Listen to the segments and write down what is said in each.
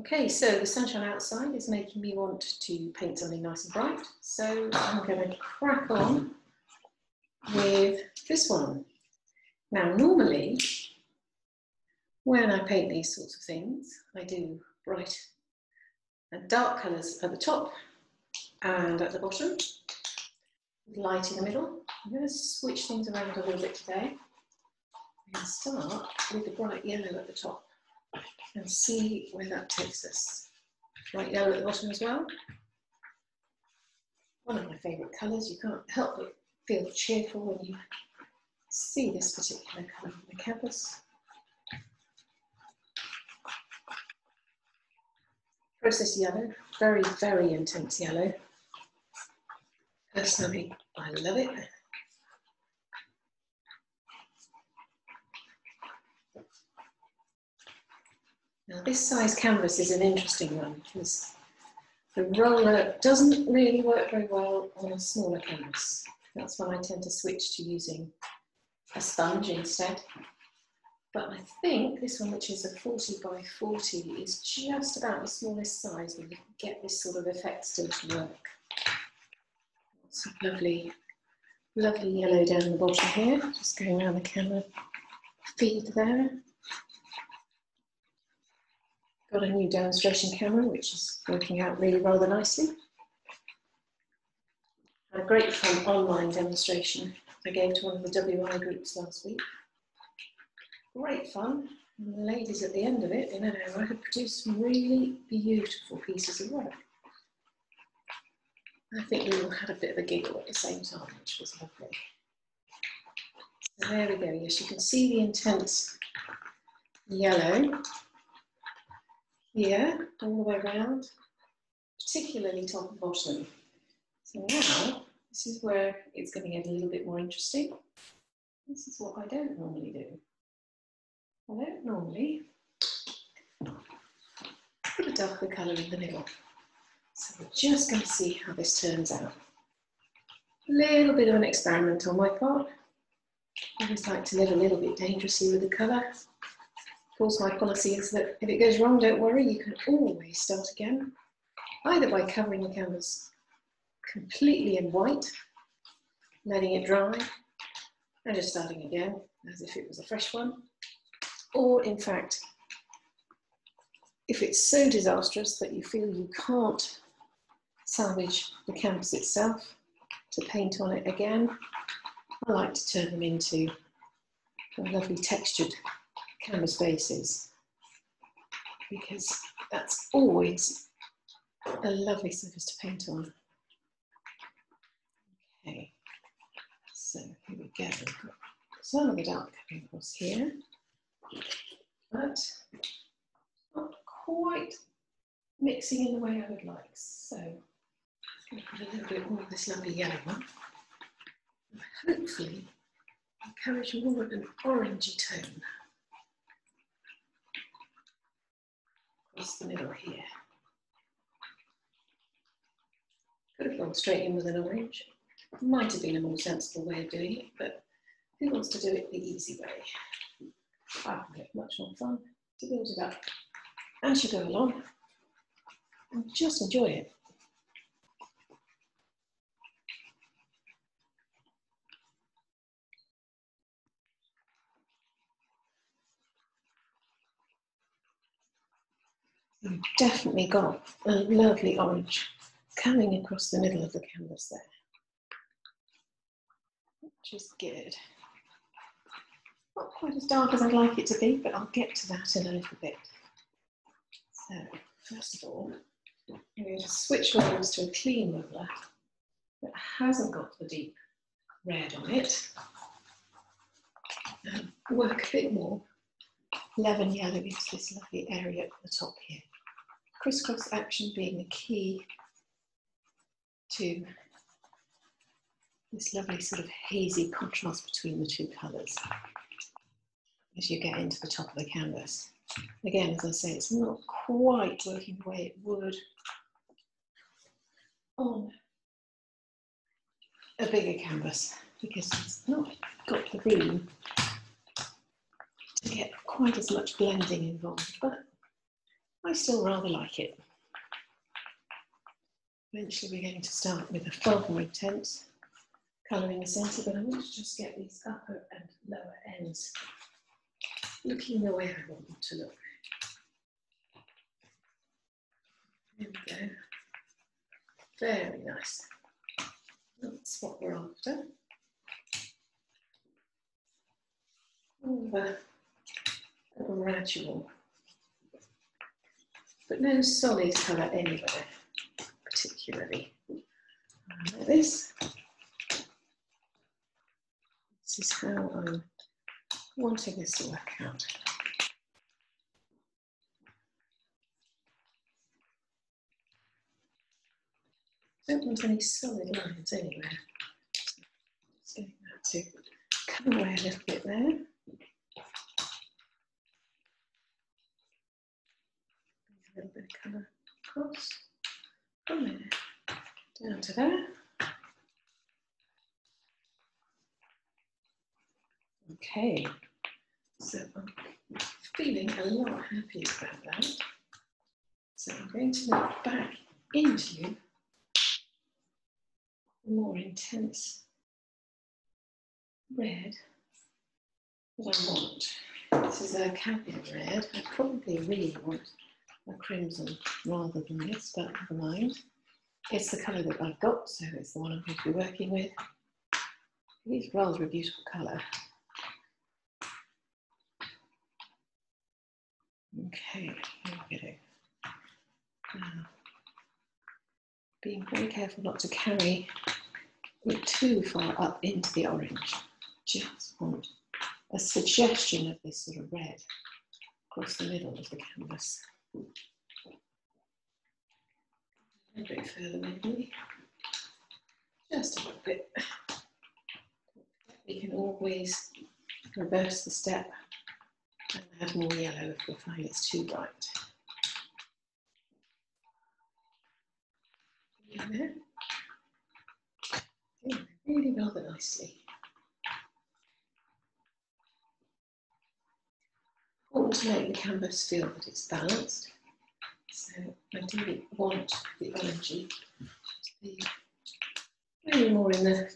Okay, so the sunshine outside is making me want to paint something nice and bright. So I'm going to crack on with this one. Now, normally, when I paint these sorts of things, I do bright and dark colours at the top and at the bottom, light in the middle. I'm going to switch things around a little bit today. I'm start with the bright yellow at the top and see where that takes us. Bright yellow at the bottom as well. One of my favourite colours, you can't help but feel cheerful when you see this particular colour on the canvas. Process yellow, very, very intense yellow. Personally, I love it. Now this size canvas is an interesting one because the roller doesn't really work very well on a smaller canvas. That's when I tend to switch to using a sponge instead. But I think this one, which is a 40 by 40, is just about the smallest size where you can get this sort of effect still to work. Lovely, lovely yellow down the bottom here, just going around the camera feed there. Got a new demonstration camera, which is working out really rather nicely. Had a great fun online demonstration I gave to one of the WI groups last week. Great fun. And the ladies at the end of it, in an hour, had produced some really beautiful pieces of work. I think we all had a bit of a giggle at the same time, which was lovely. So there we go. Yes, you can see the intense yellow here, all the way around, particularly top and bottom. So now, this is where it's going to get a little bit more interesting. This is what I don't normally do. I don't normally put a darker colour in the middle. So we're just going to see how this turns out. A little bit of an experiment on my part. I always like to live a little bit dangerously with the colour course, my policy is that if it goes wrong, don't worry, you can always start again, either by covering the canvas completely in white, letting it dry, and just starting again as if it was a fresh one, or in fact, if it's so disastrous that you feel you can't salvage the canvas itself to paint on it again, I like to turn them into a lovely textured canvas bases because that's always a lovely surface to paint on. Okay, so here we go. Some of the dark coming across here, but not quite mixing in the way I would like. So I'm going to put a little bit more of this lovely yellow one. Hopefully encourage more of an orangey tone. Across the middle here. Could have gone straight in with an orange. Might have been a more sensible way of doing it, but who wants to do it the easy way? I find it much more fun to build it up as you go along and just enjoy it. You've definitely got a lovely orange coming across the middle of the canvas there, which is good. Not quite as dark as I'd like it to be, but I'll get to that in a little bit. So, first of all, I'm going to switch rollers to a clean roller that hasn't got the deep red on it. And work a bit more lemon yellow into this lovely area at the top here crisscross action being the key to this lovely sort of hazy contrast between the two colours as you get into the top of the canvas. Again, as I say, it's not quite working the way it would on a bigger canvas because it's not got the room to get quite as much blending involved, but I still rather like it. Eventually we're going to start with a far tent, colouring the centre, but I want to just get these upper and lower ends looking the way I want them to look. There we go. Very nice. That's what we're after. Over a gradual, but no solid colour anywhere, particularly. Uh, like this. This is how I'm wanting this to work out. Don't want any solid lines anywhere. Just getting that to come away a little bit there. Little of across from there down to there. Okay, so I'm feeling a lot happier about that. So I'm going to look back into more intense red that I want. This is a Cadmium red. I probably really want a crimson rather than this, but never mind. It's the colour that I've got, so it's the one I'm going to be working with. It is rather a beautiful colour. Okay, here we go. Now, being very careful not to carry it too far up into the orange. Just want a suggestion of this sort of red across the middle of the canvas. A bit further maybe. Just a little bit. We can always reverse the step and add more yellow if we find it's too bright. There. really rather nicely. Important to make the canvas feel that it's balanced. So I do want the energy to be really more in the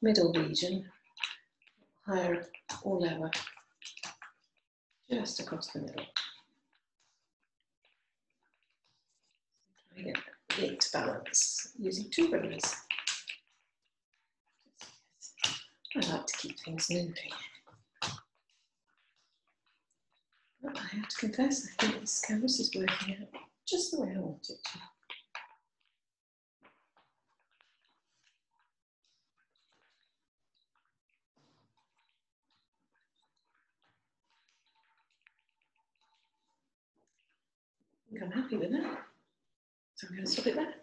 middle region, higher or lower just across the middle. To get it balance using two rollers. I like to keep things moving. But I have to confess, I think this canvas is working out just the way I want it to. I think I'm happy with that. So I'm going to stop it there.